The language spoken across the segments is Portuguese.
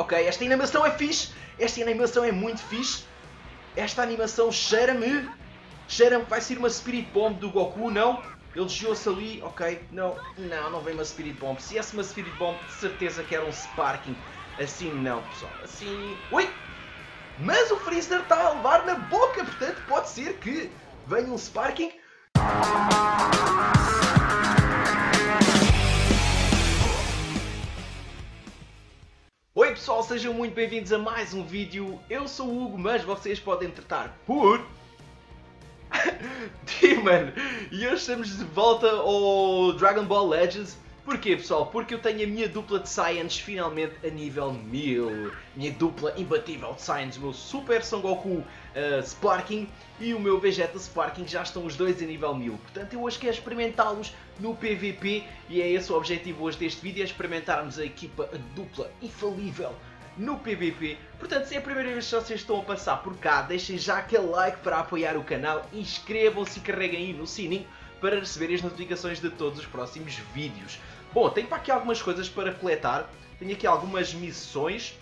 Ok, esta animação é fixe. Esta animação é muito fixe. Esta animação cheira-me. Cheira-me que vai ser uma Spirit Bomb do Goku, não? Ele desviou-se ali, ok, não, não, não vem uma Spirit Bomb. Se essa uma Spirit Bomb, de certeza que era um Sparking. Assim não, pessoal, assim... Ui! Mas o Freezer está a levar na boca, portanto pode ser que venha um Sparking. Sejam muito bem-vindos a mais um vídeo. Eu sou o Hugo, mas vocês podem tratar por... Demon! E hoje estamos de volta ao Dragon Ball Legends. Porquê pessoal? Porque eu tenho a minha dupla de Science finalmente a nível 1000. Minha dupla imbatível de Science, o meu Super Son Goku uh, Sparking e o meu Vegeta Sparking já estão os dois a nível 1000. Portanto eu hoje quero experimentá-los no PVP e é esse o objetivo hoje deste vídeo, é experimentarmos a equipa a dupla infalível no PVP. Portanto, se é a primeira vez que vocês estão a passar por cá, deixem já aquele like para apoiar o canal, inscrevam-se e carreguem aí no sininho para receberem as notificações de todos os próximos vídeos. Bom, tenho para aqui algumas coisas para coletar, tenho aqui algumas missões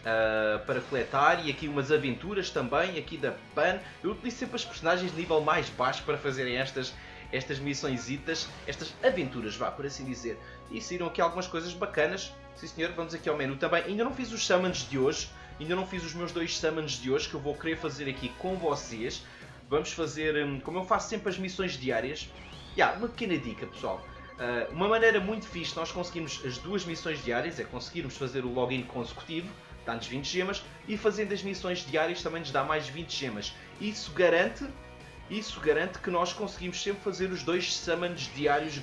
uh, para coletar e aqui umas aventuras também, aqui da PAN. Eu utilizo sempre os personagens de nível mais baixo para fazerem estas, estas missõesitas, estas aventuras, vá, por assim dizer. E saíram aqui algumas coisas bacanas. Sim senhor, vamos aqui ao menu também. Ainda não fiz os summons de hoje, ainda não fiz os meus dois summons de hoje que eu vou querer fazer aqui com vocês. Vamos fazer, hum, como eu faço sempre as missões diárias, yeah, uma pequena dica pessoal. Uh, uma maneira muito fixe nós conseguimos as duas missões diárias é conseguirmos fazer o login consecutivo, dá-nos 20 gemas, e fazendo as missões diárias também nos dá mais 20 gemas. Isso garante, isso garante que nós conseguimos sempre fazer os dois summons diários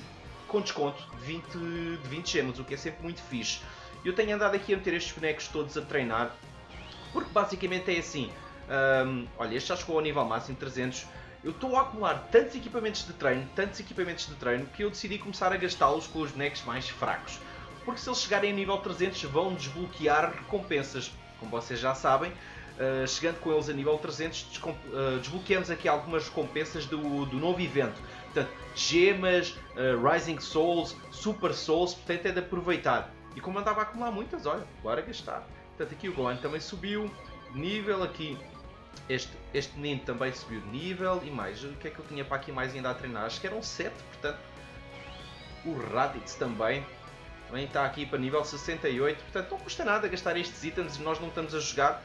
com desconto de 20, de 20 gemas, o que é sempre muito fixe. Eu tenho andado aqui a meter estes bonecos todos a treinar, porque basicamente é assim, um, olha, este já chegou ao nível máximo 300. Eu estou a acumular tantos equipamentos de treino, tantos equipamentos de treino, que eu decidi começar a gastá-los com os bonecos mais fracos. Porque se eles chegarem a nível 300 vão desbloquear recompensas. Como vocês já sabem, uh, chegando com eles a nível 300 uh, desbloqueamos aqui algumas recompensas do, do novo evento. Portanto, gemas, uh, Rising Souls, Super Souls, portanto é de aproveitar. E como andava a acumular muitas, olha, bora gastar. Portanto, aqui o Gohan também subiu nível, aqui este, este menino também subiu de nível e mais. O que é que eu tinha para aqui mais ainda a treinar? Acho que eram 7, portanto. O Raditz também. Também está aqui para nível 68. Portanto, não custa nada gastar estes itens. Nós não estamos a jogar.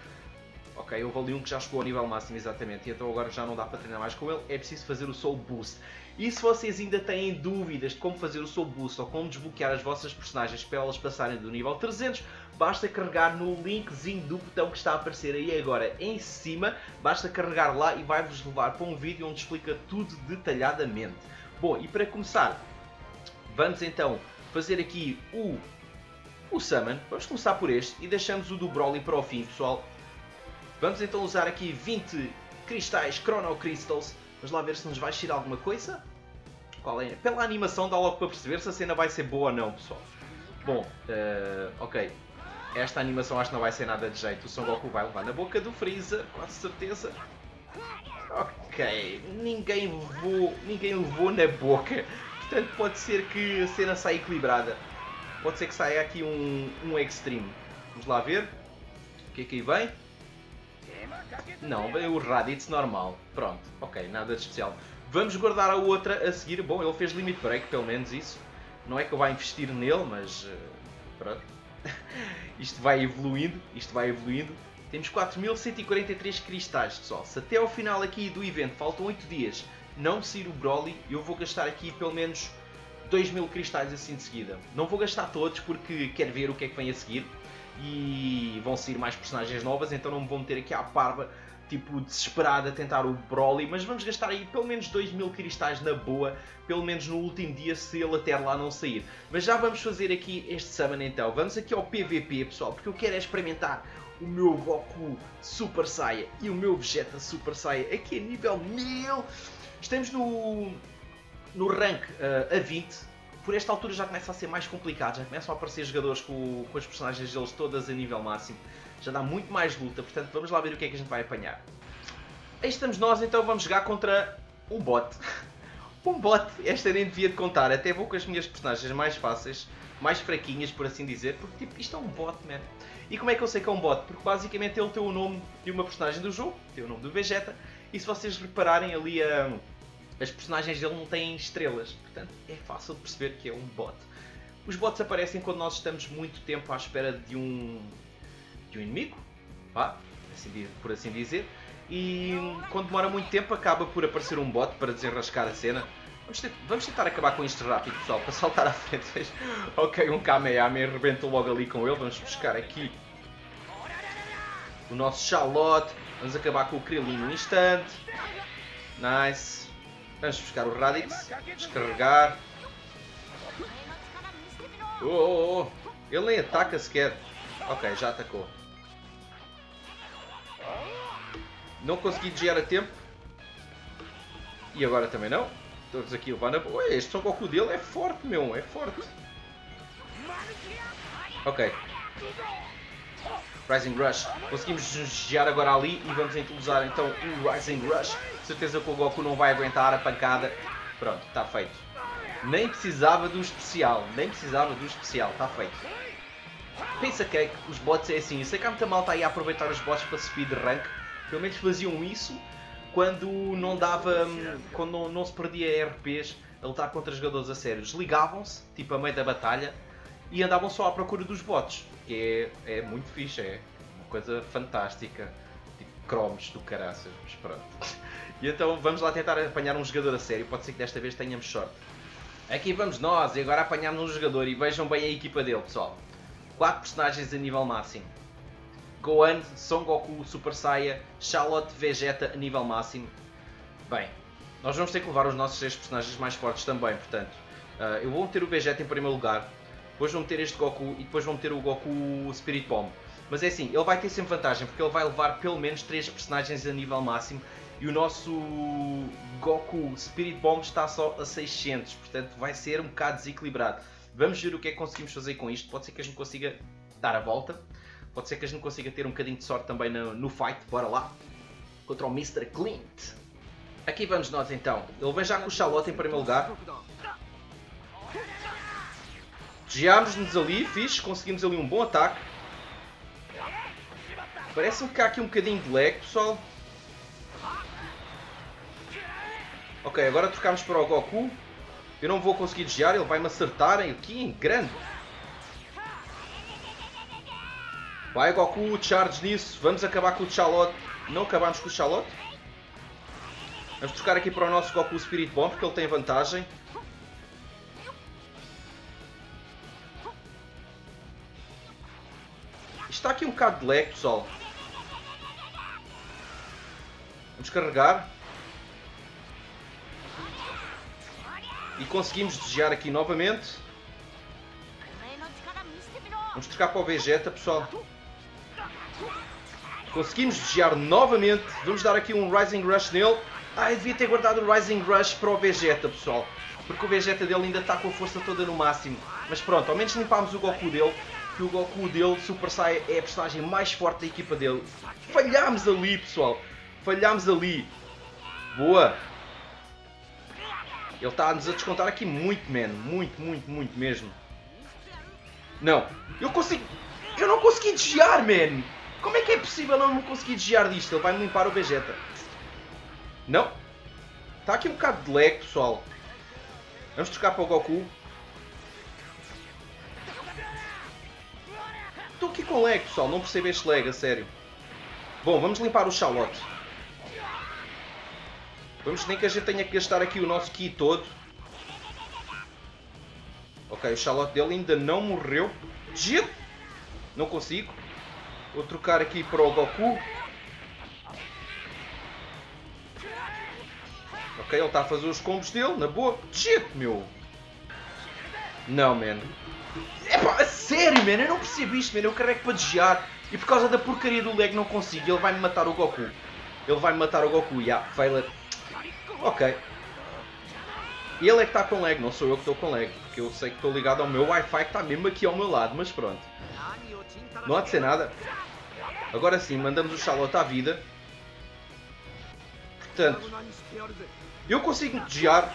Ok, houve ali um que já chegou ao nível máximo, exatamente. E então agora já não dá para treinar mais com ele. É preciso fazer o Soul Boost. E se vocês ainda têm dúvidas de como fazer o Soul Boost ou como desbloquear as vossas personagens para elas passarem do nível 300, basta carregar no linkzinho do botão que está a aparecer aí agora em cima, basta carregar lá e vai-vos levar para um vídeo onde explica tudo detalhadamente. Bom, e para começar, vamos então fazer aqui o, o Summon, vamos começar por este e deixamos o do Broly para o fim, pessoal. Vamos então usar aqui 20 cristais Chrono Crystals, vamos lá ver se nos vai tirar alguma coisa. Qual é? Pela animação dá logo para perceber se a cena vai ser boa ou não, pessoal. Bom, uh, ok, esta animação acho que não vai ser nada de jeito. O Son Goku vai levar na boca do Freeza, com certeza. Ok, ninguém levou, ninguém levou na boca. Portanto, pode ser que a cena saia equilibrada. Pode ser que saia aqui um, um Extreme. Vamos lá ver. O que é que aí vem? Não, vem o Raditz normal. Pronto, ok, nada de especial. Vamos guardar a outra a seguir. Bom, ele fez Limit Break, pelo menos isso. Não é que eu vá investir nele, mas... Uh, pronto. isto vai evoluindo, isto vai evoluindo. Temos 4143 cristais, pessoal. Se até ao final aqui do evento faltam 8 dias não sair o Broly, eu vou gastar aqui pelo menos 2000 cristais assim de seguida. Não vou gastar todos porque quero ver o que é que vem a seguir. E vão sair mais personagens novas, então não me vou meter aqui à parva tipo, desesperado a tentar o Broly, mas vamos gastar aí pelo menos 2 mil cristais na boa, pelo menos no último dia, se ele até lá não sair. Mas já vamos fazer aqui este summon então. Vamos aqui ao PVP, pessoal, porque eu quero é experimentar o meu Goku Super Saiyan e o meu Vegeta Super Saiyan aqui a nível 1000. Estamos no, no rank uh, a 20. Por esta altura já começa a ser mais complicado, já começam a aparecer jogadores com, com as personagens deles todas a nível máximo já dá muito mais luta, portanto vamos lá ver o que é que a gente vai apanhar. Aí estamos nós, então vamos jogar contra um bot. um bot, esta nem devia de contar, até vou com as minhas personagens mais fáceis, mais fraquinhas, por assim dizer, porque tipo, isto é um bot, man. E como é que eu sei que é um bot? Porque basicamente ele tem o nome de uma personagem do jogo, tem o nome do Vegeta, e se vocês repararem ali a. As personagens dele não têm estrelas, portanto é fácil de perceber que é um bot. Os bots aparecem quando nós estamos muito tempo à espera de um, de um inimigo, assim, por assim dizer, e quando demora muito tempo acaba por aparecer um bot para desenrascar a cena. Vamos, vamos tentar acabar com isto rápido, pessoal, para saltar à frente. ok, um Kamehameha arrebenta logo ali com ele. Vamos buscar aqui o nosso Charlotte. Vamos acabar com o Krillin no instante. Nice. Vamos buscar o Raditz. Descarregar. Oh, oh, oh. Ele nem ataca sequer. Ok, já atacou. Não consegui desviar a tempo. E agora também não. Todos aqui levar na boa. Este Son Goku dele é forte, meu. É forte. Ok. Rising Rush. Conseguimos desviar agora ali e vamos utilizar então o Rising Rush. Certeza que o Goku não vai aguentar a pancada. Pronto, está feito. Nem precisava do especial. Nem precisava do especial. Está feito. Pensa que, é que os bots é assim. Eu sei que há muita malta aí a aproveitar os bots para speed rank. Pelo menos faziam isso quando não dava. quando não, não se perdia RPs a lutar contra jogadores a sério. Desligavam-se, tipo a meio da batalha, e andavam só à procura dos bots. Que é, é muito fixe, é uma coisa fantástica. Tipo cromos do caraças, mas pronto. E então vamos lá tentar apanhar um jogador a sério. Pode ser que desta vez tenhamos sorte. Aqui vamos nós, e agora apanhamos um jogador e vejam bem a equipa dele, pessoal. 4 personagens a nível máximo. Gohan, Son Goku, Super Saiyan, Charlotte, Vegeta a nível máximo. Bem, nós vamos ter que levar os nossos 6 personagens mais fortes também, portanto. Uh, eu vou meter o Vegeta em primeiro lugar, depois vou meter este Goku e depois vou meter o Goku Spirit Bomb. Mas é assim, ele vai ter sempre vantagem, porque ele vai levar pelo menos 3 personagens a nível máximo e o nosso Goku Spirit Bomb está só a 600, portanto vai ser um bocado desequilibrado. Vamos ver o que é que conseguimos fazer com isto. Pode ser que a gente consiga dar a volta, pode ser que a gente consiga ter um bocadinho de sorte também no, no fight. Bora lá! Contra o Mr. Clint. Aqui vamos nós então. Ele vem já com o Charlotte em primeiro lugar. Desviámos-nos ali, fixe, conseguimos ali um bom ataque. Parece-me que há aqui um bocadinho de lag, pessoal. Ok, agora trocamos para o Goku. Eu não vou conseguir desviar, ele vai-me acertar aqui em grande. Vai Goku, charge nisso. Vamos acabar com o Charlotte. Não acabamos com o Charlotte. Vamos trocar aqui para o nosso Goku Spirit Bomb, porque ele tem vantagem. Está aqui um bocado de lag, pessoal. Vamos carregar. E conseguimos desviar aqui novamente. Vamos trocar para o Vegeta, pessoal. Conseguimos desviar novamente. Vamos dar aqui um Rising Rush nele. Ah, eu devia ter guardado o Rising Rush para o Vegeta, pessoal. Porque o Vegeta dele ainda está com a força toda no máximo. Mas pronto, ao menos limpámos o Goku dele. Que o Goku dele, Super Saiyan, é a personagem mais forte da equipa dele. Falhámos ali, pessoal. Falhámos ali. Boa. Ele está-nos a descontar aqui muito, man. Muito, muito, muito mesmo. Não. Eu consigo... Eu não consegui desviar, man. Como é que é possível eu não conseguir desviar disto? Ele vai-me limpar o Vegeta. Não. Está aqui um bocado de lag, pessoal. Vamos trocar para o Goku. Aqui com lag, pessoal. Não percebo este lag, a sério. Bom, vamos limpar o Charlotte. Vamos nem que a gente tenha que gastar aqui o nosso Ki todo. Ok, o Charlotte dele ainda não morreu. Giro! Não consigo. Vou trocar aqui para o Goku. Ok, ele está a fazer os combos dele, na boa. Giro, meu! Não, man. Epá, a sério, man. Eu não percebo isto, man. Eu carrego para desviar. E por causa da porcaria do leg não consigo. Ele vai-me matar o Goku. Ele vai-me matar o Goku. Yeah, failed. Ok. Ele é que está com lag, não sou eu que estou com lag. Porque eu sei que estou ligado ao meu Wi-Fi que está mesmo aqui ao meu lado, mas pronto. Não há de ser nada. Agora sim, mandamos o Charlotte à vida. Portanto, eu consigo desviar.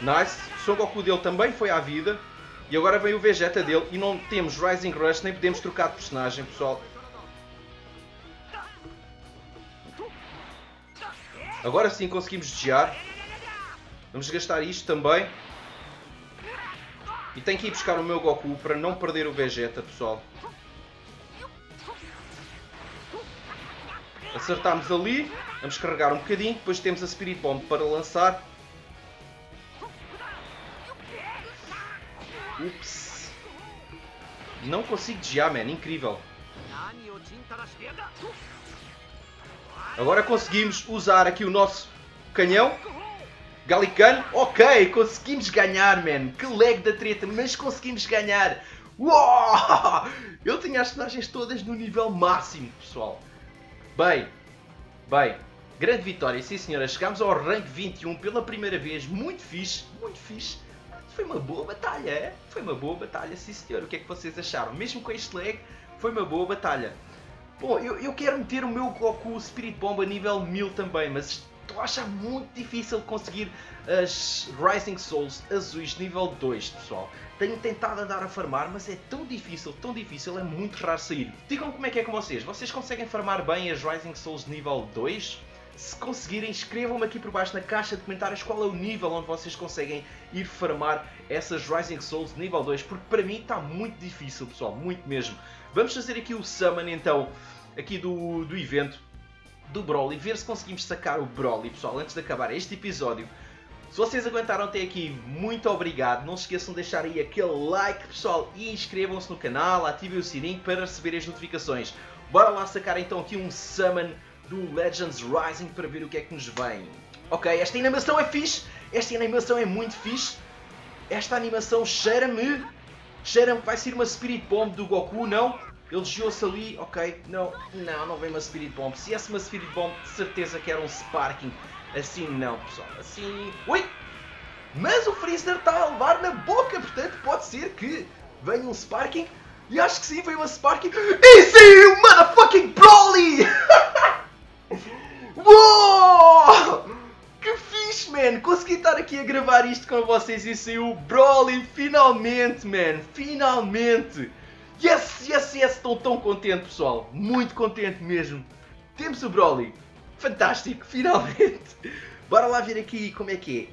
Nice. Son Goku dele também foi à vida. E agora vem o Vegeta dele e não temos Rising Rush, nem podemos trocar de personagem, pessoal. Agora sim conseguimos desviar. Vamos gastar isto também. E tenho que ir buscar o meu Goku para não perder o Vegeta, pessoal. Acertámos ali. Vamos carregar um bocadinho. Depois temos a Spirit Bomb para lançar. Ups. Não consigo desviar, man. Incrível. Agora conseguimos usar aqui o nosso canhão. Galicano. Ok, conseguimos ganhar, man. Que lag da treta, mas conseguimos ganhar. Uou! Eu tinha as personagens todas no nível máximo, pessoal. Bem, bem. Grande vitória, sim senhora. Chegámos ao rank 21 pela primeira vez. Muito fixe, muito fixe. Foi uma boa batalha, é? Foi uma boa batalha, sim senhor. O que é que vocês acharam? Mesmo com este lag, foi uma boa batalha. Bom, eu, eu quero meter o meu Goku Spirit Bomb a nível 1000 também, mas estou a achar muito difícil conseguir as Rising Souls azuis nível 2, pessoal. Tenho tentado andar a farmar, mas é tão difícil, tão difícil, é muito raro sair. Digam como é que é com vocês. Vocês conseguem farmar bem as Rising Souls nível 2? Se conseguirem, escrevam-me aqui por baixo na caixa de comentários qual é o nível onde vocês conseguem ir farmar essas Rising Souls nível 2, porque para mim está muito difícil, pessoal, muito mesmo. Vamos fazer aqui o summon então, aqui do, do evento do Broly, ver se conseguimos sacar o Broly, pessoal, antes de acabar este episódio. Se vocês aguentaram até aqui, muito obrigado. Não se esqueçam de deixar aí aquele like, pessoal, e inscrevam-se no canal, ativem o sininho para receber as notificações. Bora lá sacar então aqui um summon do Legends Rising para ver o que é que nos vem. Ok, esta animação é fixe, esta animação é muito fixe. Esta animação cheira-me, cheira-me que vai ser uma Spirit Bomb do Goku, não? Ele desviou-se ali, ok, não, não, não vem uma Spirit Bomb. Se essa uma Spirit Bomb, de certeza que era um Sparking. Assim não, pessoal, assim... Ui! Mas o Freezer está a levar na boca, portanto pode ser que venha um Sparking. E acho que sim, veio uma Sparking. E sim, o isto com vocês e saiu o Broly finalmente, man! Finalmente! Yes, yes, yes! Estou tão contente, pessoal! Muito contente mesmo! Temos o Broly! Fantástico! Finalmente! Bora lá ver aqui como é que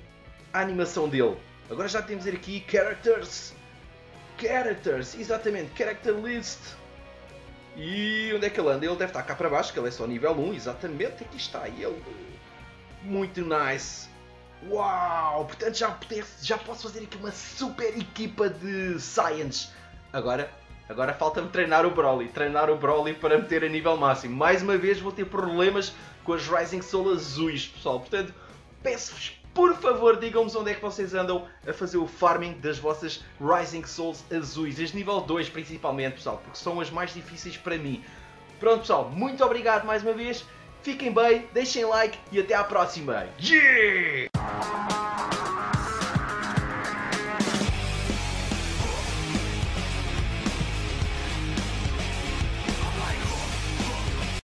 é a animação dele. Agora já temos aqui Characters. Characters, exatamente, Character List. E onde é que ele anda? Ele deve estar cá para baixo, que ele é só nível 1, exatamente. Aqui está ele. Muito nice. Uau! Portanto já, já posso fazer aqui uma super equipa de Science. Agora, agora falta-me treinar o Broly. Treinar o Broly para meter a nível máximo. Mais uma vez vou ter problemas com as Rising Soul azuis, pessoal. Portanto, peço-vos por favor, digam-me onde é que vocês andam a fazer o farming das vossas Rising Souls azuis, as nível 2 principalmente, pessoal, porque são as mais difíceis para mim. Pronto, pessoal, muito obrigado mais uma vez, fiquem bem, deixem like e até à próxima. Yeah!